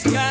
sky.